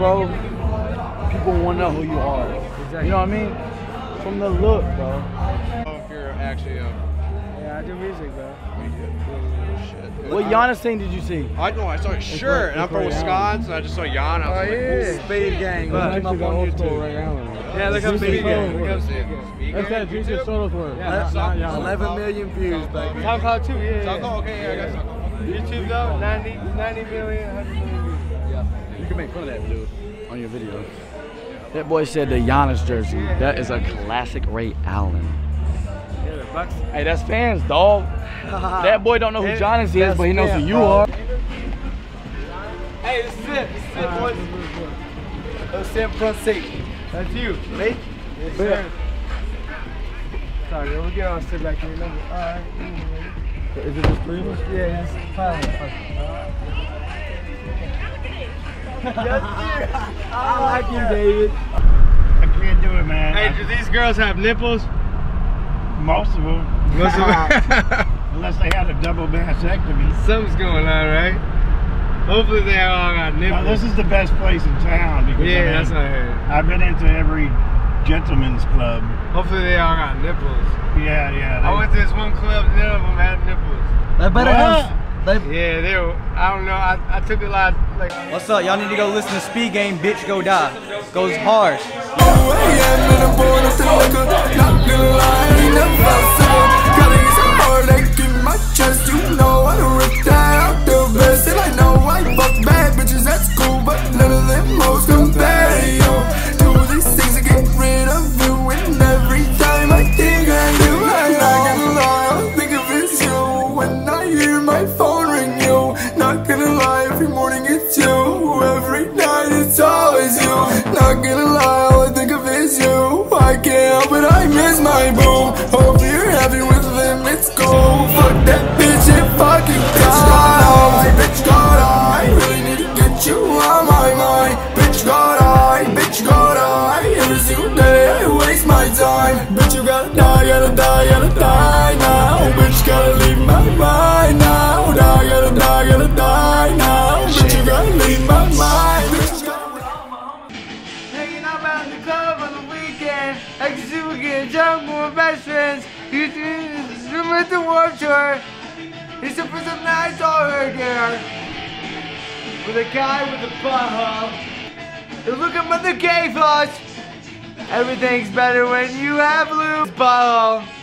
bro, people want to know who you are. Exactly. You know what I mean? From the look, bro. know if you're actually a Yeah, I do music, bro. shit. What Giannis thing did you see? I know. I saw his shirt, and I'm from Wisconsin. I just saw Jan. I was Oh, like, yeah. Speed Gang. But- Look him up on YouTube. Yeah, look up Speed Gang. Look up Speed Gang. Speed That's that Gang, Jesus YouTube? Soto's word. Yeah, Not- not SoundCloud. 11 million views, baby. SoundCloud too, yeah. So, yeah. oh, okay, yeah, I got something. YouTube though, 90, 90 million, 100 million views. You can make fun of that dude on your video. That boy said the Giannis jersey. That is a classic Ray Allen. Yeah, the Bucks. Hey, that's fans, dog. That boy don't know who Giannis is, that's but he knows who you bro. are. Hey, this is it. This is it, boys. Let's stand front seat. That's you. Me? Yes, sir. Sorry, we'll get on sit back here. All right. Is it just three of us? Yeah, just fine. I like you, David. I can't do it, man. Hey, do these girls have nipples? Most of them. Most of them. Unless they had a double mastectomy. Something's going on, right? Hopefully they all got Now, nipples. this is the best place in town because I yeah, mean, that's what I heard. I've been into every gentleman's club. Hopefully they all got nipples. Yeah, yeah. I went to this one club, none of them had nipples. They better What? Yeah, they were, I don't know, I, I took a lot, like, What's up? Y'all need to go listen to Speed Gang, Bitch Go Die. Goes hard. Not you. Not gonna lie, all I think of is you. I can't help it, I miss my boo. Hope you're happy with him, it's cool. Fuck that bitch and fucking die. Bitch, God, I really need to get you on my mind. Bitch, God, I, bitch, God, I. Every single day I waste my time. Bitch, you gotta die, gotta die, gotta die now. Bitch, gotta leave my mind now. Get drunk with best friends. You room at the Warped Tour. It's the first time I saw her there. With a guy with a butthole. You look at mother gay flush. Everything's better when you have loose butthole.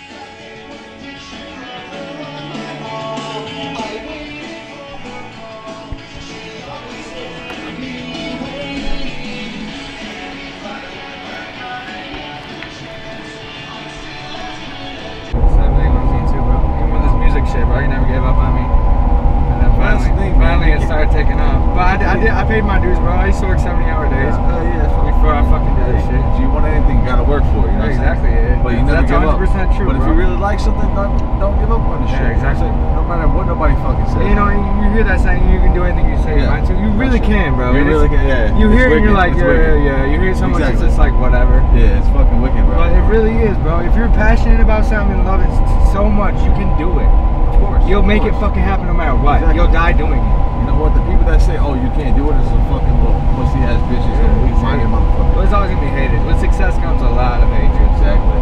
Started taking off. But I, I did, I paid my dues, bro. I used to work 70 hour days Oh yeah, before I fucking did this shit. If you want anything, you gotta work for it. You know exactly, yeah. But you never That's give up. 100% true, But if bro. you really like something, don't, don't give up on the Yeah, shit. exactly. No matter what nobody fucking says. You know, you, hear that saying, you can do anything you say Yeah. mind to. You really can, bro. You really can, yeah. You hear it and you're like, yeah, yeah, yeah. You hear someone Exactly. it's just like, whatever. Yeah, it's fucking wicked, bro. But it really is, bro. If you're passionate about something and love it so much, you can do it. of course. You'll make it fucking happen no matter what. You'll die doing it. You know what? The people that say, "Oh, you can't do it," is a fucking little pussy ass bitches. Yeah, Yeah, weak-minded Well, motherfucker. it's always gonna be hated. With success comes a lot of hatred. Exactly.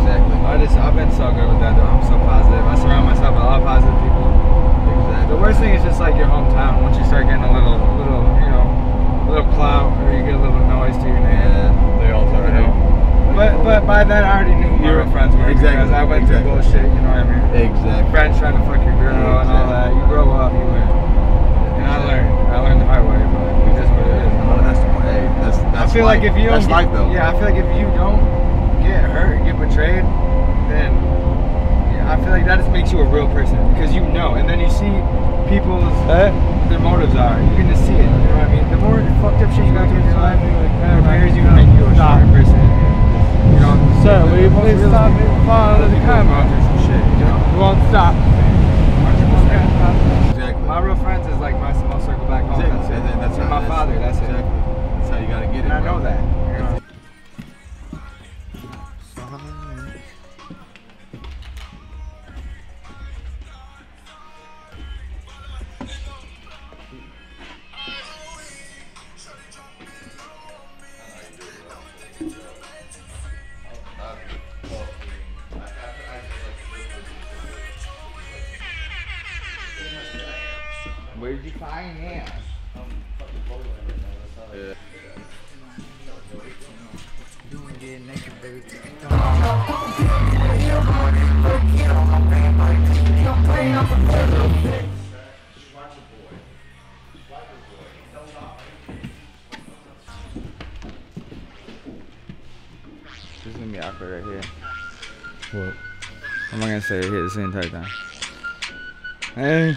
Exactly. I just, I've been so good with that though. I'm so positive. I surround myself with a lot of positive people. Exactly. The worst thing is just like your hometown. Once you start getting a little, little, you know, a little clout or you get a little noise to your name. Yeah, they all start You know. But but then I already knew who my You're- friends were exactly, because I went through bullshit. You know what I mean? Exactly. Friends trying to fuck your girl and all that. You grow up, you learn. And I learned. I learned the hard way, but it is what it is. Oh, that's the hey, that's that's I feel life. like if you don't that's get, life though. yeah, I feel like if you don't get hurt, get betrayed, then yeah, I feel like that just makes you a real person because you know, and then you see people's eh? their motives are. You can just see it. You know what I mean? The more fucked up shit you go through in your life, it prepares you to make you a stronger person. You know, Sir, will you please real stop people- me following real the people camera? go through some shit, you know? You won't stop. Exactly. My real friends is like my small circle back home. Exactly. That's it. That's, that's how, my that's, father. That's it. That's how you gotta get it. And I bro. know that. You know? Where'd you find him? I'm fucking naked, baby. This is gonna be awkward right here. What? I'm not gonna say it here the same time. Hey.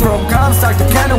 from Comstock to Canada.